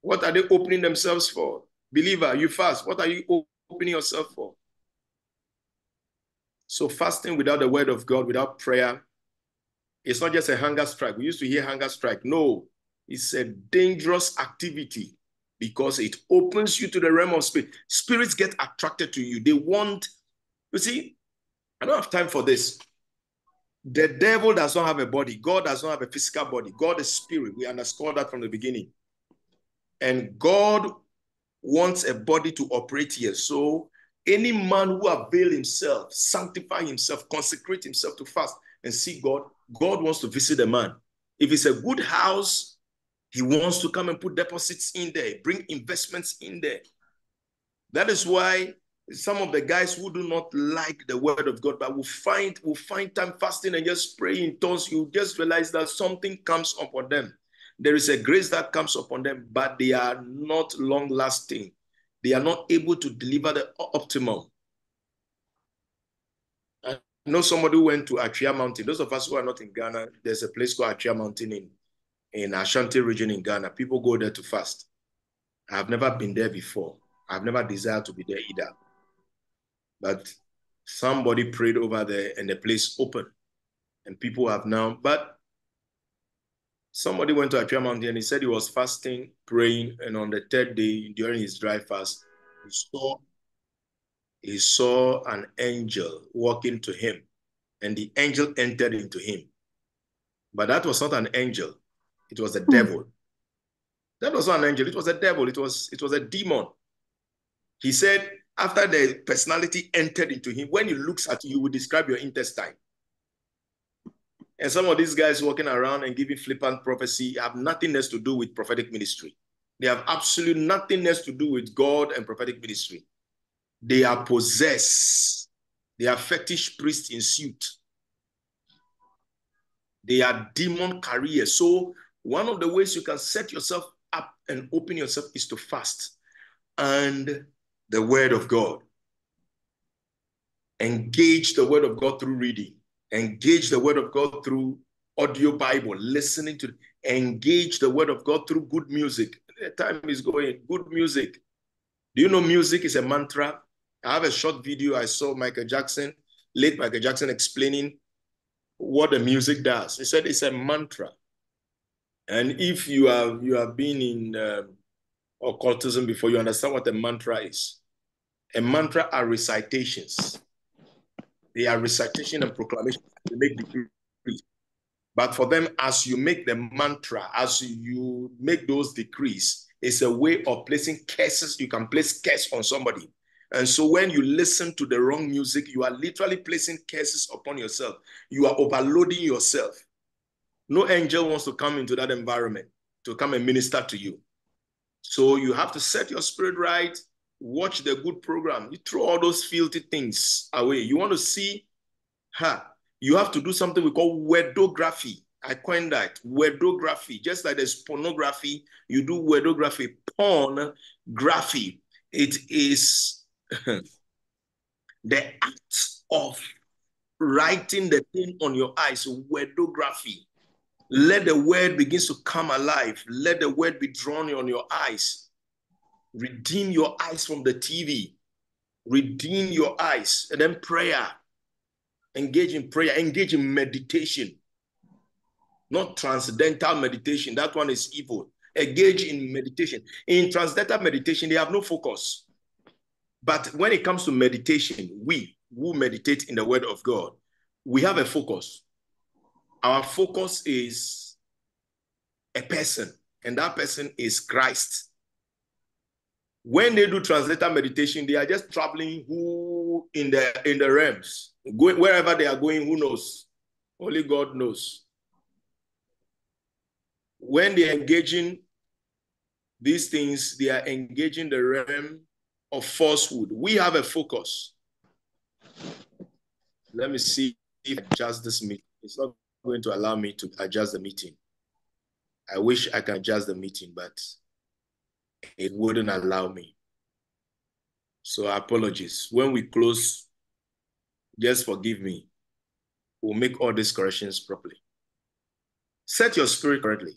What are they opening themselves for? Believer, you fast. What are you opening yourself for? So fasting without the word of God, without prayer, it's not just a hunger strike. We used to hear hunger strike. No, it's a dangerous activity because it opens you to the realm of spirit. Spirits get attracted to you. They want, you see, I don't have time for this. The devil does not have a body. God does not have a physical body. God is spirit. We underscore that from the beginning. And God wants a body to operate here. So any man who avail himself, sanctify himself, consecrate himself to fast and see God, God wants to visit a man. If it's a good house, he wants to come and put deposits in there, bring investments in there. That is why some of the guys who do not like the word of God, but will find will find time fasting and just praying in tongues, you just realize that something comes upon them. There is a grace that comes upon them, but they are not long lasting. They are not able to deliver the optimum. I know somebody who went to Atwea Mountain. Those of us who are not in Ghana, there's a place called Atwea Mountain in, in Ashanti region in Ghana. People go there to fast. I've never been there before. I've never desired to be there either. But somebody prayed over there and the place opened. And people have now, but somebody went to Atwea Mountain and he said he was fasting, praying, and on the third day during his dry fast, he saw he saw an angel walking to him, and the angel entered into him. But that was not an angel; it was a hmm. devil. That was not an angel; it was a devil. It was it was a demon. He said after the personality entered into him, when he looks at you, he will describe your intestine. And some of these guys walking around and giving flippant prophecy have nothing else to do with prophetic ministry. They have absolutely nothing else to do with God and prophetic ministry. They are possessed. They are fetish priests in suit. They are demon carriers. So one of the ways you can set yourself up and open yourself is to fast and the word of God. Engage the word of God through reading engage the word of God through audio Bible, listening to, engage the word of God through good music. Time is going, good music. Do you know music is a mantra? I have a short video I saw Michael Jackson, late Michael Jackson, explaining what the music does. He said it's a mantra. And if you have you have been in um, occultism before, you understand what a mantra is. A mantra are recitations. They are recitation and proclamation. They make decrees. But for them, as you make the mantra, as you make those decrees, it's a way of placing curses. You can place curse on somebody. And so when you listen to the wrong music, you are literally placing curses upon yourself. You are overloading yourself. No angel wants to come into that environment to come and minister to you. So you have to set your spirit right watch the good program. You throw all those filthy things away. You want to see, huh? You have to do something we call wedography. I coined that wedography. Just like there's pornography, you do wedography. Pornography. It is (laughs) the act of writing the thing on your eyes. Wedography. Let the word begins to come alive. Let the word be drawn on your eyes redeem your eyes from the TV, redeem your eyes, and then prayer. Engage in prayer, engage in meditation, not transcendental meditation. That one is evil. Engage in meditation. In transcendental meditation, they have no focus. But when it comes to meditation, we who meditate in the word of God, we have a focus. Our focus is a person, and that person is Christ. When they do translator meditation, they are just traveling who in the in the realms, going wherever they are going. Who knows? Only God knows. When they are engaging these things, they are engaging the realm of falsehood. We have a focus. Let me see if adjust this meeting. It's not going to allow me to adjust the meeting. I wish I can adjust the meeting, but it wouldn't allow me. So apologies. When we close, just forgive me. We'll make all these corrections properly. Set your spirit correctly.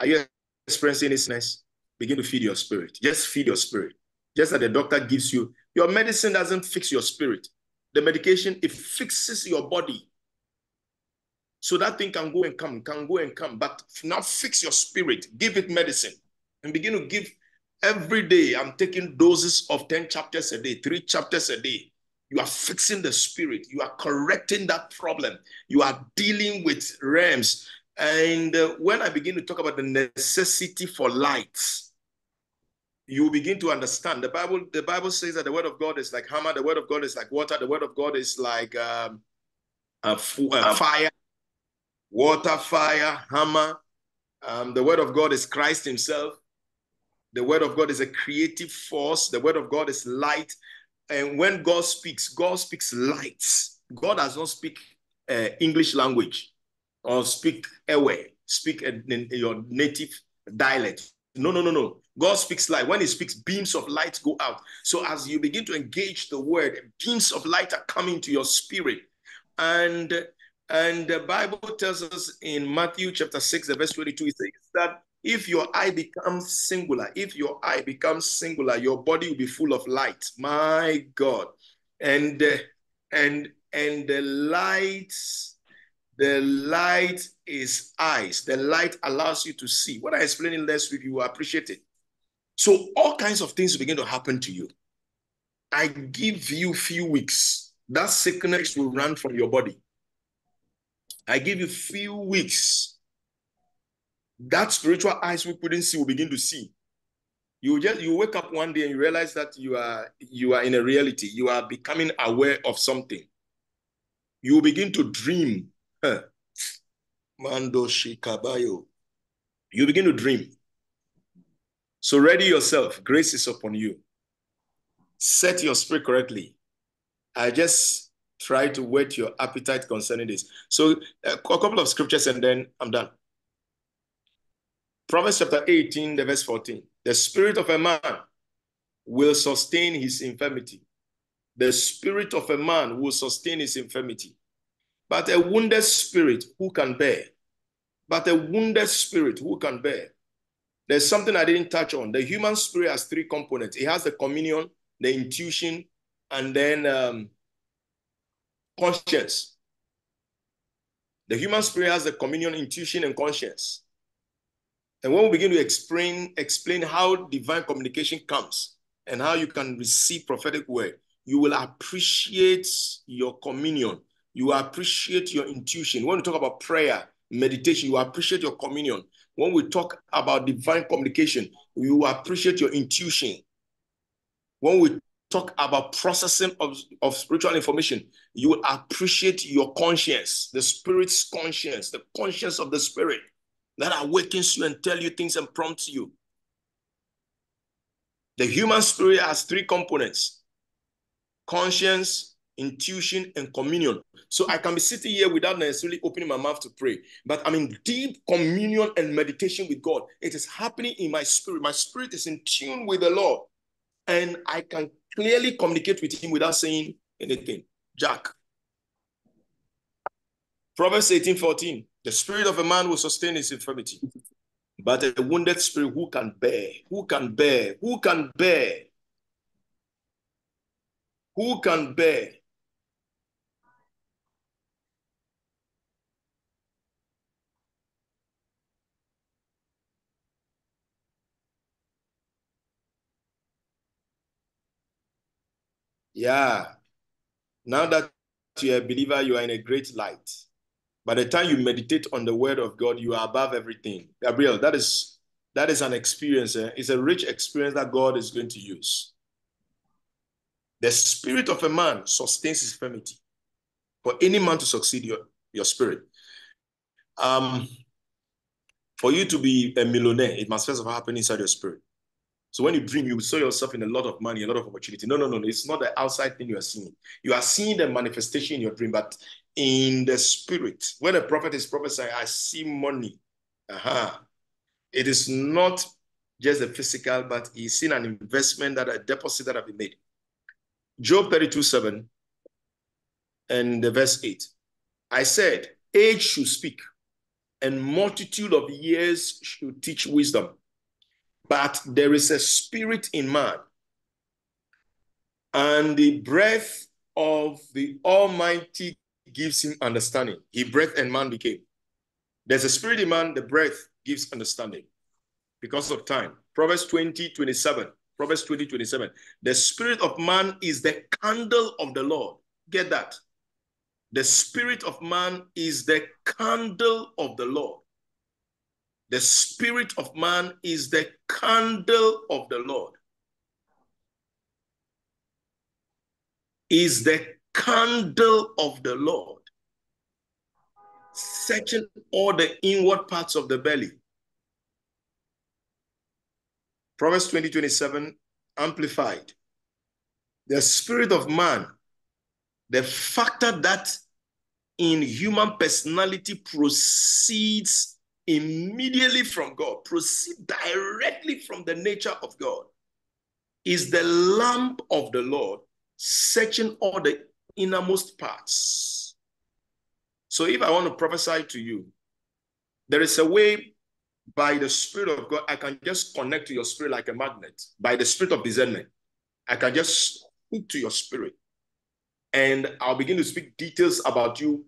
Are you experiencing any sickness? Begin to feed your spirit. Just feed your spirit. Just that the doctor gives you, your medicine doesn't fix your spirit. The medication, it fixes your body. So that thing can go and come, can go and come. But now fix your spirit. Give it medicine and begin to give. Every day, I'm taking doses of 10 chapters a day, three chapters a day. You are fixing the spirit. You are correcting that problem. You are dealing with realms. And uh, when I begin to talk about the necessity for light, you begin to understand. The Bible, the Bible says that the word of God is like hammer, the word of God is like water, the word of God is like um, a, a fire, water, fire, hammer. Um, the word of God is Christ Himself. The word of God is a creative force. The word of God is light. And when God speaks, God speaks light. God does not speak uh, English language or speak away, speak in your native dialect. No, no, no, no. God speaks light. When He speaks, beams of light go out. So as you begin to engage the word, beams of light are coming to your spirit. And and the Bible tells us in Matthew chapter 6, the verse 22, it says that if your eye becomes singular, if your eye becomes singular, your body will be full of light. My God. And uh, and and the light, the light is eyes. The light allows you to see. What I explained in last week, you will appreciate it. So all kinds of things begin to happen to you. I give you few weeks. That sickness will run from your body. I give you few weeks. That spiritual eyes we couldn't see will begin to see. You just you wake up one day and you realize that you are you are in a reality. You are becoming aware of something. You begin to dream. Mando Shikabayo. You begin to dream. So ready yourself. Grace is upon you. Set your spirit correctly. I just try to whet your appetite concerning this. So a couple of scriptures and then I'm done. Proverbs chapter 18, the verse 14. The spirit of a man will sustain his infirmity. The spirit of a man will sustain his infirmity. But a wounded spirit, who can bear? But a wounded spirit, who can bear? There's something I didn't touch on. The human spirit has three components. It has the communion, the intuition, and then um, conscience. The human spirit has the communion, intuition, and conscience. And when we begin to explain, explain how divine communication comes and how you can receive prophetic word, you will appreciate your communion. You appreciate your intuition. When we talk about prayer, meditation, you appreciate your communion. When we talk about divine communication, you appreciate your intuition. When we talk about processing of, of spiritual information, you will appreciate your conscience, the spirit's conscience, the conscience of the spirit that awakens you and tell you things and prompts you. The human spirit has three components conscience, intuition, and communion. So I can be sitting here without necessarily opening my mouth to pray, but I'm in deep communion and meditation with God. It is happening in my spirit. My spirit is in tune with the Lord, and I can clearly communicate with Him without saying anything. Jack. Proverbs 18 14. The spirit of a man will sustain his infirmity, but a wounded spirit, who can bear? Who can bear? Who can bear? Who can bear? Yeah. Now that you're a believer, you are in a great light. By the time you meditate on the word of God, you are above everything. Gabriel, that is that is an experience. Eh? It's a rich experience that God is going to use. The spirit of a man sustains his infirmity. For any man to succeed, your, your spirit. Um, for you to be a millionaire, it must first of all happen inside your spirit. So when you dream, you saw yourself in a lot of money, a lot of opportunity. No, no, no, no. It's not the outside thing you are seeing. You are seeing the manifestation in your dream, but in the spirit. When a prophet is prophesying, I see money. Uh-huh. It is not just the physical, but he's seen an investment that a deposit that have been made. Job 32, 7 and the verse 8. I said, age should speak, and multitude of years should teach wisdom. But there is a spirit in man, and the breath of the Almighty gives him understanding. He breath and man became. There's a spirit in man, the breath gives understanding because of time. Proverbs 20, 27. Proverbs 20, 27. The spirit of man is the candle of the Lord. Get that. The spirit of man is the candle of the Lord. The spirit of man is the candle of the Lord. Is the candle of the Lord, searching all the inward parts of the belly. Proverbs 20 27, amplified. The spirit of man, the factor that in human personality proceeds immediately from God, proceed directly from the nature of God, is the lamp of the Lord, searching all the innermost parts. So if I want to prophesy to you, there is a way by the Spirit of God, I can just connect to your spirit like a magnet. By the Spirit of discernment, I can just hook to your spirit. And I'll begin to speak details about you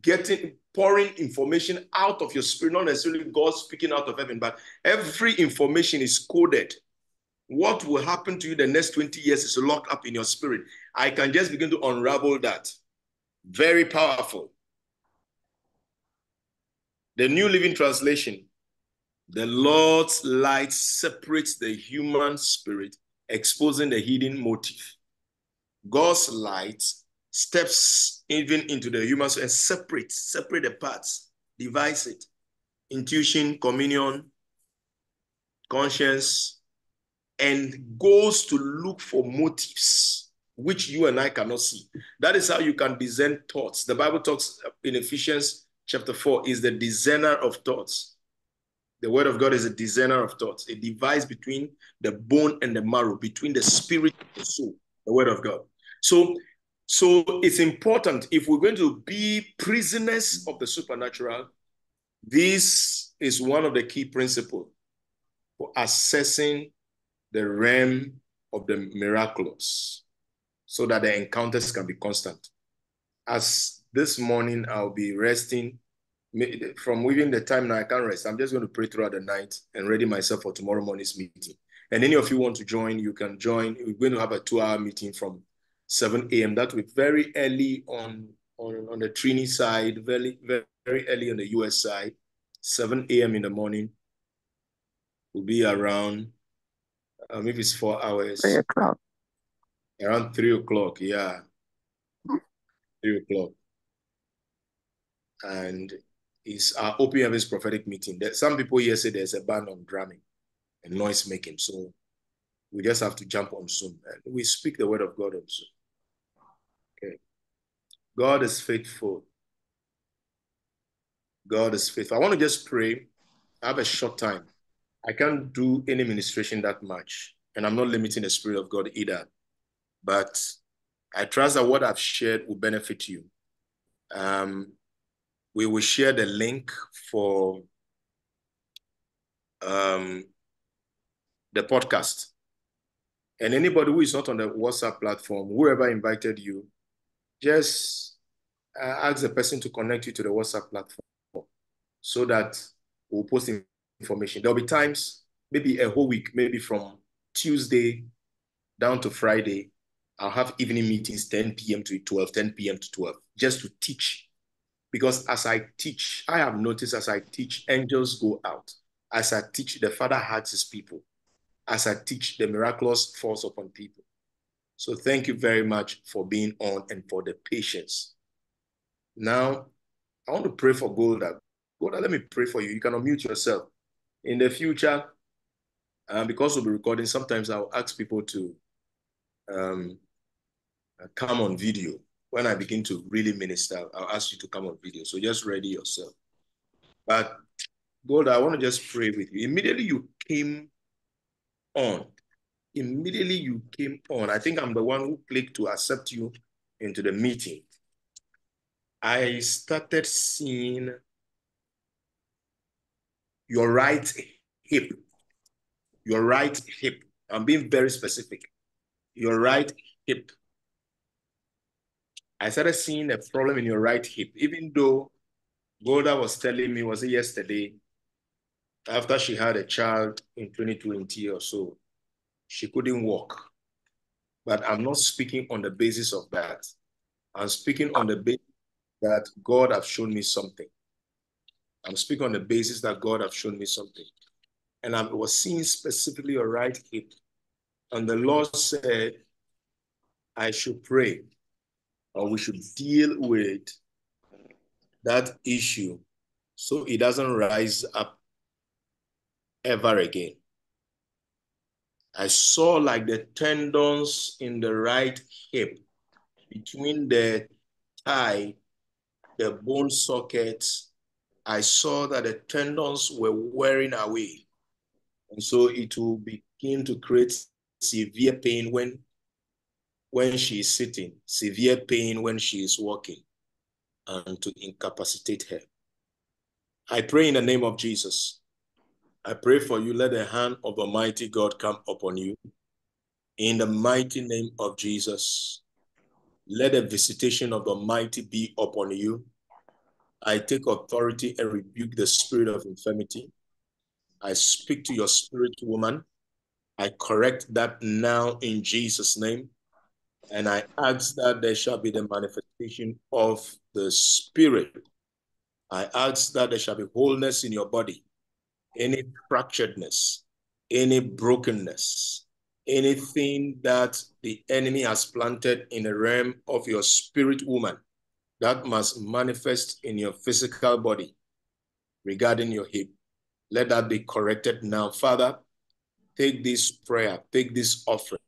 getting, pouring information out of your spirit, not necessarily God speaking out of heaven, but every information is coded. What will happen to you the next 20 years is locked up in your spirit. I can just begin to unravel that. Very powerful. The New Living Translation the Lord's light separates the human spirit, exposing the hidden motive. God's light steps even into the human and separate, separate the parts, divides it. Intuition, communion, conscience, and goes to look for motives which you and I cannot see. That is how you can discern thoughts. The Bible talks in Ephesians chapter 4 is the discerner of thoughts. The word of God is a discerner of thoughts, a device between the bone and the marrow, between the spirit and the soul, the word of God. So, so it's important if we're going to be prisoners of the supernatural, this is one of the key principles for assessing the realm of the miraculous so that the encounters can be constant. As this morning I'll be resting from within the time now, I can't rest. I'm just going to pray throughout the night and ready myself for tomorrow morning's meeting. And any of you want to join, you can join. We're going to have a two-hour meeting from 7 a.m. That will be very early on, on, on the Trini side, very, very, very early on the US side. 7 a.m. in the morning will be around, uh, maybe it's four hours. Three o'clock. Around three o'clock, yeah. Three o'clock. And it's our Open Heavens prophetic meeting. That some people here say there's a ban on drumming and noise making. So we just have to jump on Zoom. And we speak the word of God on Zoom. God is faithful. God is faithful. I want to just pray. I have a short time. I can't do any ministration that much. And I'm not limiting the Spirit of God either. But I trust that what I've shared will benefit you. Um, we will share the link for um, the podcast. And anybody who is not on the WhatsApp platform, whoever invited you, just uh, ask the person to connect you to the WhatsApp platform so that we'll post information. There'll be times, maybe a whole week, maybe from Tuesday down to Friday, I'll have evening meetings 10 p.m. to 12, 10 p.m. to 12, just to teach because as I teach, I have noticed as I teach, angels go out. As I teach, the Father hugs his people. As I teach, the miraculous falls upon people. So thank you very much for being on and for the patience. Now, I want to pray for Golda. Golda, let me pray for you. You can unmute yourself. In the future, um, because we'll be recording, sometimes I'll ask people to um, come on video when I begin to really minister, I'll ask you to come on video. So just ready yourself. But Golda, I want to just pray with you. Immediately you came on. Immediately you came on. I think I'm the one who clicked to accept you into the meeting. I started seeing your right hip. Your right hip. I'm being very specific. Your right hip I started seeing a problem in your right hip, even though Golda was telling me, was it yesterday, after she had a child in 2020 or so, she couldn't walk. But I'm not speaking on the basis of that. I'm speaking on the basis that God have shown me something. I'm speaking on the basis that God have shown me something. And I was seeing specifically a right hip. And the Lord said, I should pray or we should deal with that issue so it doesn't rise up ever again. I saw like the tendons in the right hip between the thigh, the bone socket. I saw that the tendons were wearing away. And so it will begin to create severe pain when when she is sitting, severe pain when she is walking, and to incapacitate her. I pray in the name of Jesus. I pray for you. Let the hand of Almighty God come upon you. In the mighty name of Jesus, let the visitation of the Almighty be upon you. I take authority and rebuke the spirit of infirmity. I speak to your spirit, woman. I correct that now in Jesus' name. And I ask that there shall be the manifestation of the Spirit. I ask that there shall be wholeness in your body, any fracturedness, any brokenness, anything that the enemy has planted in the realm of your spirit woman that must manifest in your physical body regarding your hip. Let that be corrected now. Father, take this prayer, take this offering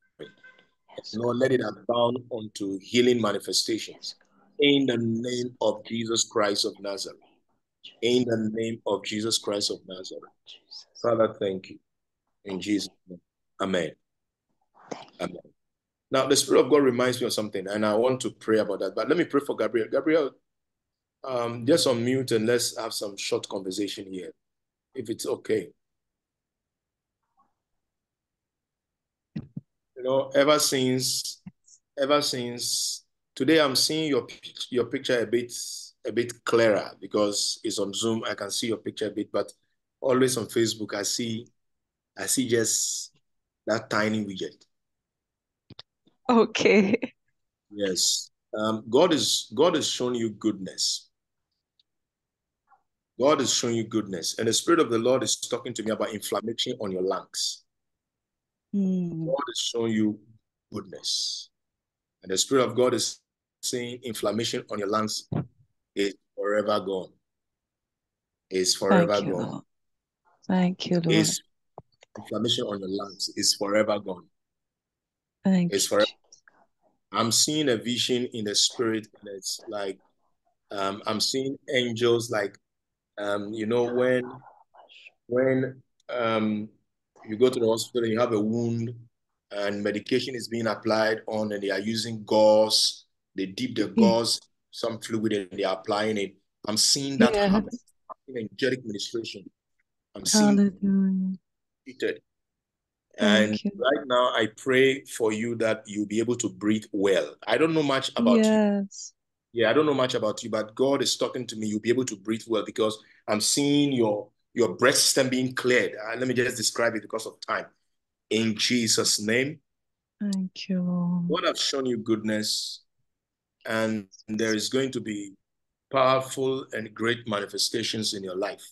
Lord, let it abound unto healing manifestations. In the name of Jesus Christ of Nazareth. In the name of Jesus Christ of Nazareth. Father, thank you. In Jesus' name. Amen. Amen. Now, the Spirit of God reminds me of something, and I want to pray about that. But let me pray for Gabriel. Gabriel, um, just unmute and let's have some short conversation here, if it's okay. you know, ever since, ever since today, I'm seeing your your picture a bit a bit clearer because it's on Zoom. I can see your picture a bit, but always on Facebook, I see, I see just that tiny widget. Okay. Yes. Um, God is God is showing you goodness. God is showing you goodness, and the Spirit of the Lord is talking to me about inflammation on your lungs. Mm. God is showing you goodness. And the Spirit of God is saying inflammation on your lungs is forever gone. Is forever Thank gone. Lord. Thank you, Lord. Is inflammation on your lungs is forever gone. Thank It's you. forever. I'm seeing a vision in the spirit, and it's like um, I'm seeing angels like um, you know when when um, you go to the hospital and you have a wound and medication is being applied on and they are using gauze, they dip the gauze, some fluid and they are applying it. I'm seeing that Yes. happen in angelic ministration. I'm seeing it. And right now, I pray for you that you'll be able to breathe well. I don't know much about you. Yes. Yeah, I don't know much about you, but God is talking to me. You'll be able to breathe well because I'm seeing your your breath system being cleared. Uh, let me just describe it because of time. In Jesus' name, Thank you, Lord. God has shown you goodness, and there is going to be powerful and great manifestations in your life.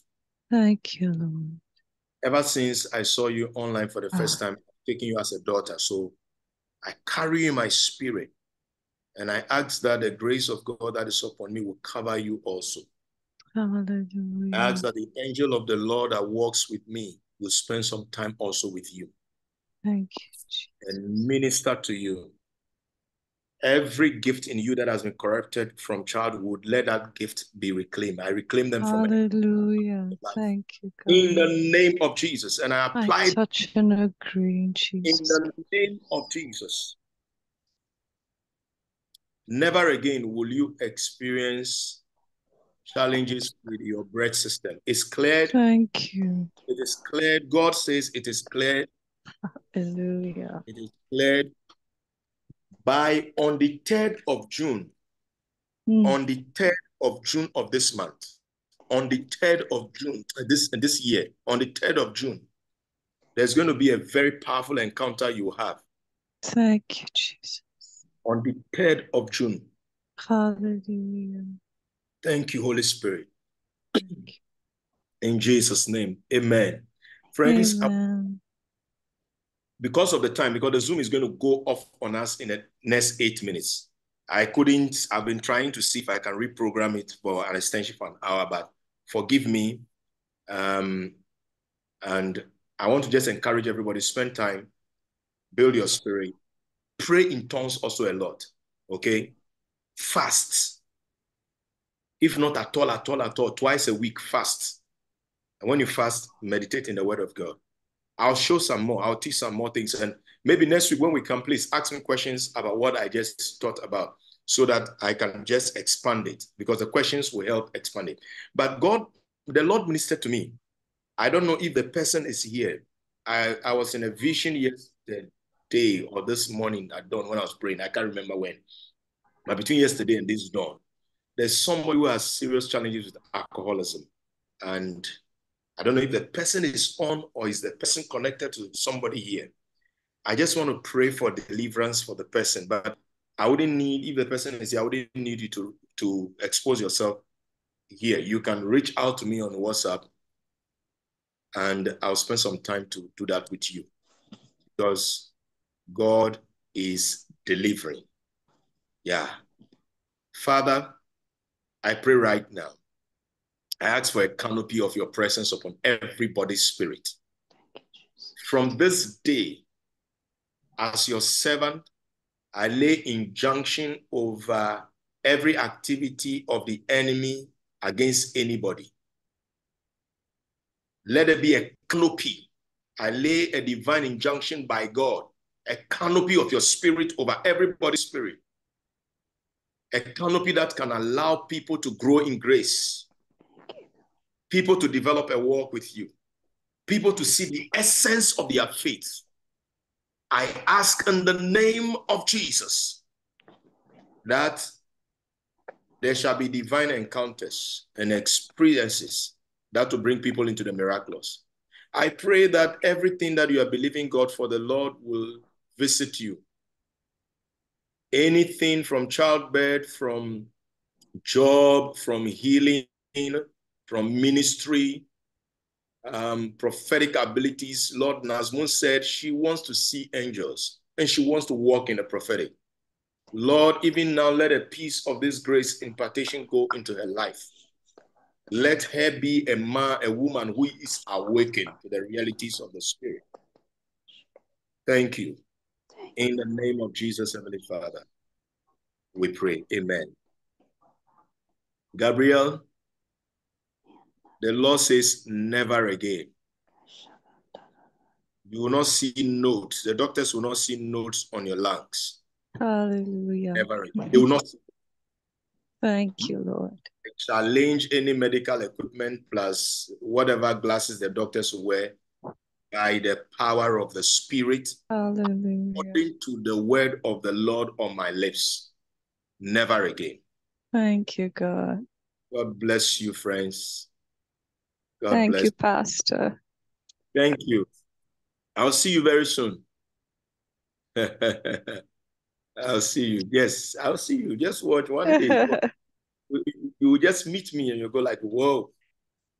Thank you, Lord. Ever since I saw you online for the first ah. time, taking you as a daughter, so I carry you in my spirit, and I ask that the grace of God that is upon me will cover you also. I ask that the angel of the Lord that walks with me will spend some time also with you Thank you, Jesus. and minister to you. Every gift in you that has been corrupted from childhood, let that gift be reclaimed. I reclaim them from Hallelujah. Thank you, in the name of Jesus. And I apply I it touch and agree in in the name of Jesus. Never again will you experience challenges with your breath system. It's cleared. Thank you. It is cleared. God says it is cleared. Hallelujah. It is cleared by on the 3rd of June. Mm. On the 3rd of June of this month. On the 3rd of June, uh, this this year, on the 3rd of June, there's going to be a very powerful encounter you have Thank you, Jesus. on the 3rd of June. Hallelujah. Thank you, Holy Spirit. Thank you. In Jesus' name, amen. Friends, Amen. Because of the time, because the Zoom is going to go off on us in the next eight minutes. I couldn't, I've been trying to see if I can reprogram it for an extension for an hour, but forgive me. Um, and I want to just encourage everybody, spend time, build your spirit, pray in tongues also a lot, okay? Fast. If not at all, at all, at all, twice a week, fast. And when you fast, meditate in the word of God. I'll show some more. I'll teach some more things. And maybe next week when we come, please ask me questions about what I just thought about so that I can just expand it because the questions will help expand it. But God, the Lord ministered to me. I don't know if the person is here. I, I was in a vision yesterday or this morning at dawn when I was praying. I can't remember when. But between yesterday and this dawn, there's somebody who has serious challenges with alcoholism. And I don't know if the person is on or is the person connected to somebody here. I just want to pray for deliverance for the person, but I wouldn't need, if the person is here, I wouldn't need you to, to expose yourself here. You can reach out to me on WhatsApp and I'll spend some time to do that with you because God is delivering. Yeah. Father, I pray right now. I ask for a canopy of your presence upon everybody's spirit. From this day, as your servant, I lay injunction over every activity of the enemy against anybody. Let there be a canopy. I lay a divine injunction by God, a canopy of your spirit over everybody's spirit. A canopy that can allow people to grow in grace, people to develop a walk with you, people to see the essence of their faith. I ask in the name of Jesus that there shall be divine encounters and experiences that will bring people into the miraculous. I pray that everything that you are believing God for, the Lord will visit you. Anything from childbirth, from job, from healing, from ministry, um, prophetic abilities. Lord Nazmun said she wants to see angels and she wants to walk in the prophetic. Lord, even now, let a piece of this grace impartation go into her life. Let her be a man, a woman who is awakened to the realities of the Spirit. Thank you. In the name of Jesus, Heavenly Father, we pray. Amen. Gabriel, the Lord says, never again. You will not see notes. The doctors will not see notes on your lungs. Hallelujah. Never again. They will not Thank you, Lord. challenge any medical equipment plus whatever glasses the doctors wear by the power of the Spirit, Hallelujah. according to the word of the Lord on my lips. Never again. Thank you, God. God bless you, friends. God Thank bless you, Pastor. Thank you. I'll see you very soon. (laughs) I'll see you. Yes, I'll see you. Just watch one day. (laughs) You will just meet me and you'll go like, whoa.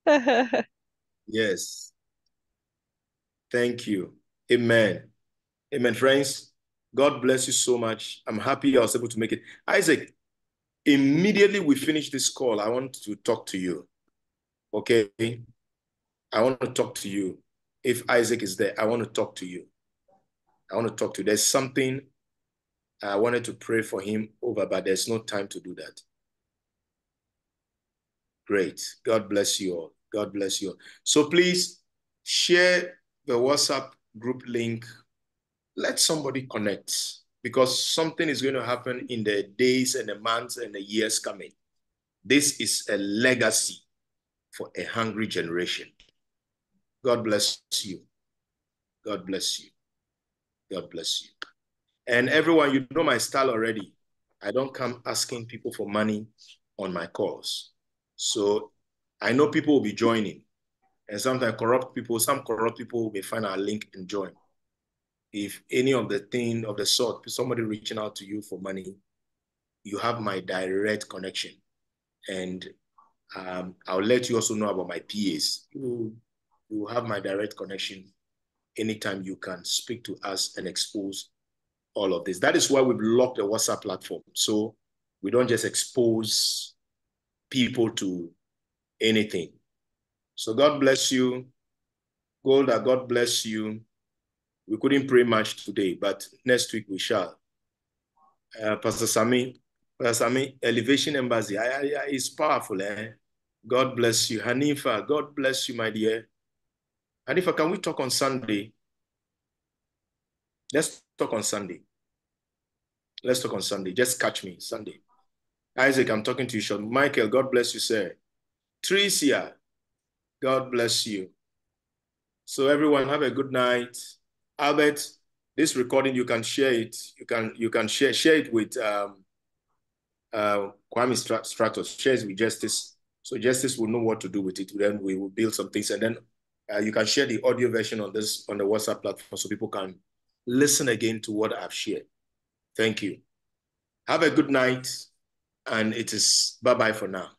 (laughs) Yes. Thank you. Amen. Amen, friends. God bless you so much. I'm happy I was able to make it. Isaac, immediately we finish this call, I want to talk to you. Okay? I want to talk to you. If Isaac is there, I want to talk to you. I want to talk to you. There's something I wanted to pray for him over, but there's no time to do that. Great. God bless you all. God bless you all. So please share the WhatsApp group link. Let somebody connect because something is going to happen in the days and the months and the years coming. This is a legacy for a hungry generation. God bless you. God bless you. God bless you. And everyone, you know my style already. I don't come asking people for money on my calls. So I know people will be joining. And sometimes corrupt people, some corrupt people may find our link and join. If any of the thing of the sort, somebody reaching out to you for money, you have my direct connection. And um, I'll let you also know about my PAs. You, you have my direct connection anytime you can speak to us and expose all of this. That is why we've locked the WhatsApp platform. So we don't just expose people to anything. So God bless you. Golda, God bless you. We couldn't pray much today, but next week we shall. Uh, Pastor Sami, Pastor Sami, Elevation Embassy I, I, I, is powerful. Eh? God bless you. Hanifa, God bless you, my dear. Hanifa, can we talk on Sunday? Let's talk on Sunday. Let's talk on Sunday. Just catch me Sunday. Isaac, I'm talking to you, Sean. Michael, God bless you, sir. Tricia, God bless you. So everyone, have a good night. Albert, this recording you can share it. You can you can share share it with um, uh, Kwame Stratos. Share it with Justice, so Justice will know what to do with it. Then we will build some things, and then uh, you can share the audio version on this on the WhatsApp platform, so people can listen again to what I've shared. Thank you. Have a good night, and it is bye bye for now.